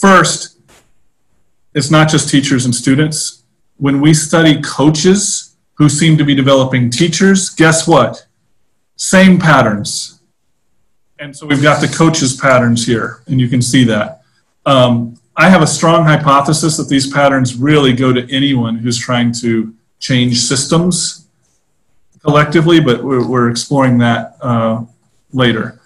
First, it's not just teachers and students. When we study coaches who seem to be developing teachers, guess what? Same patterns. And so we've got the coaches' patterns here, and you can see that. Um, I have a strong hypothesis that these patterns really go to anyone who's trying to change systems collectively, but we're, exploring that uh, later.